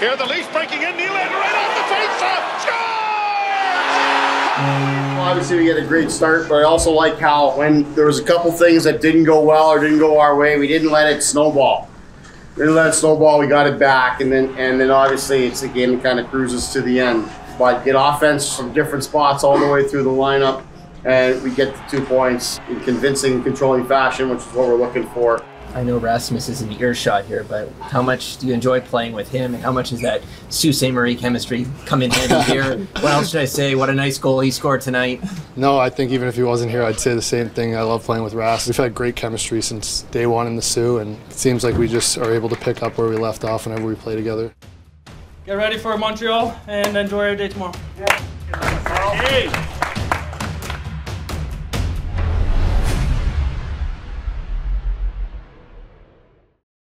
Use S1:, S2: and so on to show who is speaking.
S1: Here the Leafs breaking in. Nylander right off the face-off. Scores!
S2: Obviously, we get a great start, but I also like how when there was a couple things that didn't go well or didn't go our way, we didn't let it snowball. We didn't let it snowball. We got it back, and then and then obviously it's a game that kind of cruises to the end. But get offense from different spots all the way through the lineup, and we get the two points in convincing, controlling fashion, which is what we're looking for.
S3: I know Rasmus is an earshot here, but how much do you enjoy playing with him, and how much is that Sault Ste. Marie chemistry come in handy here? what else should I say? What a nice goal he scored tonight.
S4: No, I think even if he wasn't here, I'd say the same thing. I love playing with Ras. We've had great chemistry since day one in the Soo, and it seems like we just are able to pick up where we left off whenever we play together.
S5: Get ready for Montreal and enjoy your day tomorrow.
S1: Hey!